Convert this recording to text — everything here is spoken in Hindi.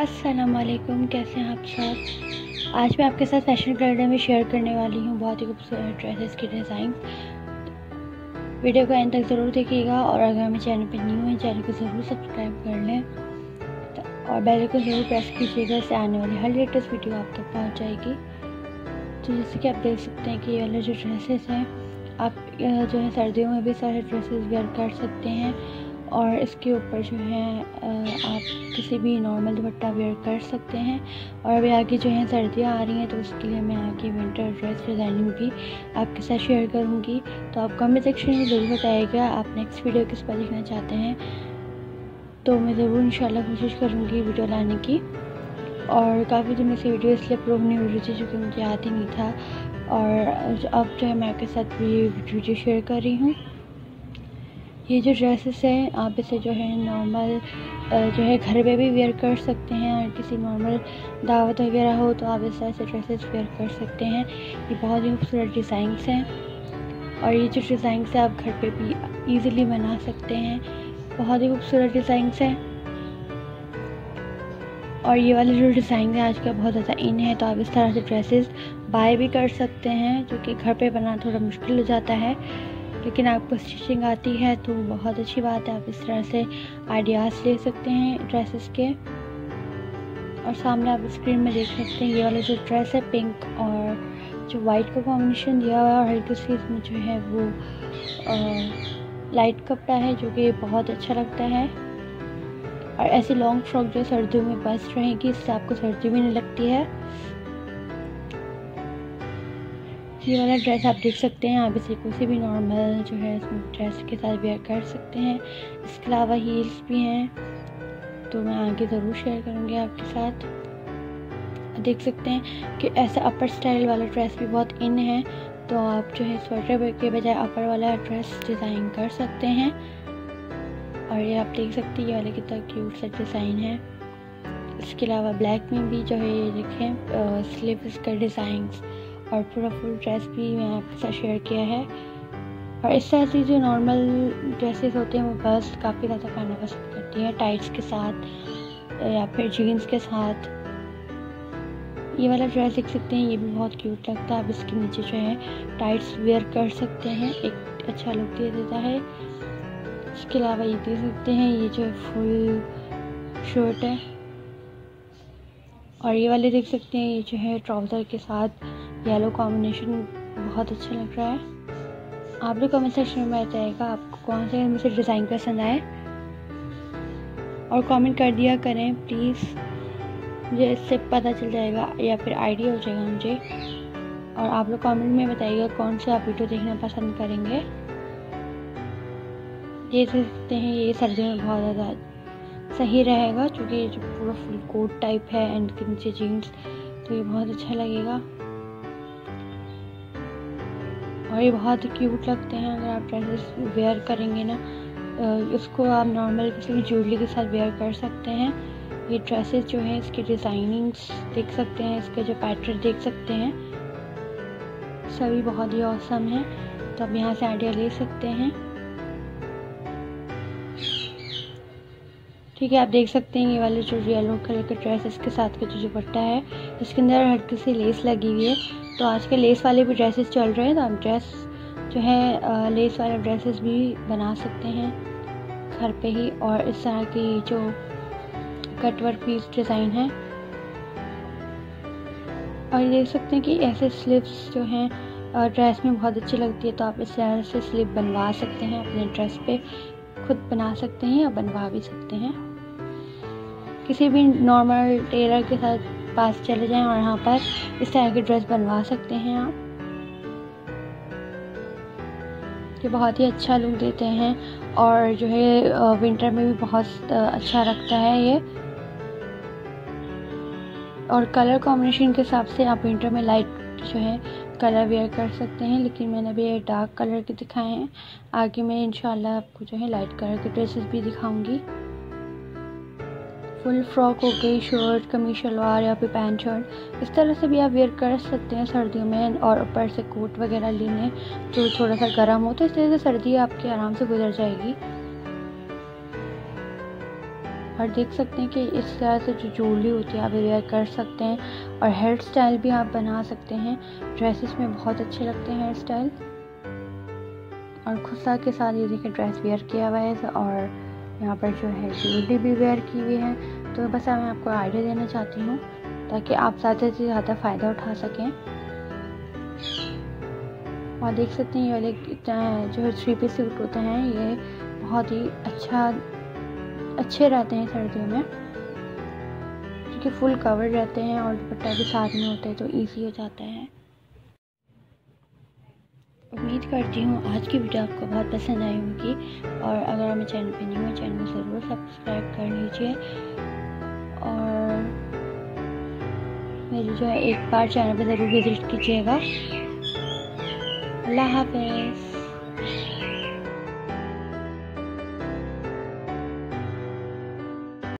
अस्सलाम वालेकुम कैसे हैं आप सब? आज मैं आपके साथ फ़ैशन कैलेंडर में शेयर करने वाली हूँ बहुत ही खूबसूरत ड्रेसेस की डिज़ाइन वीडियो को एंड तक ज़रूर देखिएगा और अगर हमें चैनल पर न्यू है चैनल को ज़रूर सब्सक्राइब कर लें। तो और बेल को ज़रूर प्रेस कीजिएगा इससे आने वाली हर लेटेस्ट वीडियो आप तक पहुँच जाएगी। तो जैसे कि आप देख सकते हैं कि ये वाले जो ड्रेसेस हैं, आप जो है, सर्दियों में भी सारे ड्रेसेस वेयर कर सकते हैं। और इसके ऊपर जो है आप किसी भी नॉर्मल दुपट्टा वेयर कर सकते हैं। और अभी आगे जो है, सर्दियाँ आ रही हैं तो उसके लिए मैं आगे विंटर ड्रेस डिज़ाइनिंग भी आपके साथ शेयर करूँगी। तो आप कमेंट सेक्शन में ज़रूर बताइएगा, आप नेक्स्ट वीडियो किस पर देखना चाहते हैं। तो मैं ज़रूर इंशाल्लाह कोशिश करूँगी वीडियो लाने की। और काफ़ी दिन से वीडियो इसलिए प्रूव नहीं हो रही थी क्योंकि मुझे याद ही नहीं था। और अब जो है, मैं आपके साथ भी वीडियो शेयर कर रही हूँ। ये जो ड्रेसेस हैं, आप इसे जो है नॉर्मल जो है घर पे भी वेयर कर सकते हैं और किसी नॉर्मल दावत वगैरह हो तो आप इस तरह से ड्रेसेस वेयर कर सकते हैं। ये बहुत ही खूबसूरत डिज़ाइंस हैं और ये जो डिज़ाइंस हैं आप घर पे भी इजीली बना सकते हैं। बहुत ही खूबसूरत डिज़ाइंस हैं। और ये वाले जो डिज़ाइन है आजकल बहुत ज़्यादा इन है तो आप इस तरह से ड्रेसेस बाय भी कर सकते हैं, जो कि घर पे बनाना थोड़ा मुश्किल हो जाता है। लेकिन आपको स्टिचिंग आती है तो बहुत अच्छी बात है। आप इस तरह से आइडियाज़ ले सकते हैं ड्रेसेस के। और सामने आप स्क्रीन में देख सकते हैं ये वाला जो ड्रेस है पिंक और जो वाइट का कॉम्बिनेशन दिया हुआ है और हल्की सी इसमें जो है वो आ, लाइट कपड़ा है जो कि बहुत अच्छा लगता है। और ऐसी लॉन्ग फ्रॉक जो सर्दियों में बेस्ट रहेगी इससे आपको सर्दी भी नहीं लगती है। ये वाला ड्रेस आप देख सकते हैं। आप इसे किसी भी नॉर्मल जो है ड्रेस के साथ वेयर कर सकते हैं। इसके अलावा हील्स भी हैं। तो मैं आगे ज़रूर शेयर करूँगी आपके साथ। देख सकते हैं कि ऐसा अपर स्टाइल वाला ड्रेस भी बहुत इन है। तो आप जो है स्वेटर के बजाय अपर वाला ड्रेस डिज़ाइन कर सकते हैं। और ये आप देख सकते हैं, ये वाले कितना क्यूट सा डिज़ाइन है। इसके अलावा ब्लैक में भी जो है, ये देखें स्लीव्स का डिज़ाइंस और पूरा फुल ड्रेस भी मैं आपके साथ शेयर किया है। और इस तरह से जो नॉर्मल ड्रेसेस होते हैं, वो बस काफ़ी ज़्यादा पहनना पसंद करती हैं। टाइट्स के साथ, या फिर जीन्स के साथ। ये वाला ड्रेस देख सकते हैं, ये भी बहुत क्यूट लगता है। आप इसके नीचे जो है टाइट्स वेयर कर सकते हैं। एक अच्छा लुक दे देता है। इसके अलावा ये देख सकते हैं, ये जो फुल शर्ट है। और ये वाले देख सकते हैं, ये जो है ट्राउज़र के साथ। येलो कॉम्बिनेशन बहुत अच्छा लग रहा है। आप लोग कमेंट सेक्शन में बताइएगा आपको कौन से मुझे डिज़ाइन पसंद आए। और कमेंट कर दिया करें प्लीज़ मुझे इससे पता चल जाएगा या फिर आइडिया हो जाएगा मुझे। और आप लोग कमेंट में बताइएगा कौन से आप वीडियो देखना पसंद करेंगे। ये देखते हैं, ये सर्दियों में बहुत ज़्यादा सही रहेगा, क्योंकि जो पूरा फुल कोट टाइप है एंड के नीचे जीन्स तो ये बहुत अच्छा लगेगा। और ये बहुत क्यूट लगते हैं। अगर आप ड्रेसेस वेयर करेंगे ना इसको आप नॉर्मल किसी भी ज्वेलरी के साथ वेयर कर सकते हैं। ये ड्रेसेस जो हैं, इसकी डिज़ाइनिंग्स देख सकते हैं, इसके जो पैटर्न देख सकते हैं। सभी बहुत ही औसम हैं। तो आप यहाँ से आइडिया ले सकते हैं। ठीक है, आप देख सकते हैं ये वाले जो येलो कलर के ड्रेस इसके साथ का जो दुपट्टा है, इसके अंदर हल्की सी लेस लगी हुई है। तो आजकल लेस वाले भी ड्रेसेस चल रहे हैं तो आप ड्रेस जो है लेस वाले ड्रेसेस भी बना सकते हैं घर पे ही। और इस तरह की जो कटवर्क पीस डिज़ाइन है। और देख सकते हैं कि ऐसे स्लिप्स जो हैं ड्रेस में बहुत अच्छी लगती है तो आप इस तरह से स्लीव बनवा सकते हैं अपने ड्रेस पे। खुद बना सकते हैं या बनवा भी सकते हैं। किसी भी नॉर्मल टेलर के साथ पास चले जाएँ और यहाँ पर इस तरह की ड्रेस बनवा सकते हैं आप। ये बहुत ही अच्छा लुक देते हैं और जो है विंटर में भी बहुत अच्छा लगता है ये। और कलर कॉम्बिनेशन के हिसाब से आप विंटर में लाइट जो है कलर वेयर कर सकते हैं, लेकिन मैंने अभी ये डार्क कलर के दिखाए हैं। आगे मैं इंशाल्लाह आपको जो है लाइट कलर के ड्रेसेस भी दिखाऊँगी। फुल फ्रॉक हो गई, शर्ट, कमीज शलवार या फिर पैंट, शर्ट। इस तरह से भी आप वेयर कर सकते हैं सर्दियों में और ऊपर से कोट वगैरह लेने, जो थोड़ा सा गर्म हो तो इस तरह से सर्दी आपकी आराम से गुजर जाएगी। और देख सकते हैं कि इस तरह से जो ज्वेलरी होती है, आप वेयर कर सकते हैं और हेयर स्टाइल भी आप बना सकते हैं। ड्रेसेस में बहुत अच्छे लगते हैं हेयर स्टाइल और खुशा के साथ ये देखिए ड्रेस वेयर किया हुआ है और यहाँ पर जो है ज्वेलरी भी वेयर की हुई है। तो बस मैं आपको आइडिया देना चाहती हूँ, ताकि आप ज़्यादा से ज़्यादा फ़ायदा उठा सकें। और देख सकते हैं ये वाले जो है थ्री पीस सूट होते हैं, ये बहुत ही अच्छा अच्छे रहते हैं सर्दियों में। क्योंकि फुल कवर रहते हैं और दुपट्टा भी साथ में होता है तो ईजी हो जाता है। उम्मीद करती हूँ आज की वीडियो आपको बहुत पसंद आई होगी और अगर हमें चैनल पर नहीं है, चैनल ज़रूर सब्सक्राइब कर लीजिए। और मेरी जो है एक बार चैनल पर ज़रूर विज़िट कीजिएगा। अल्लाह हाफिज़।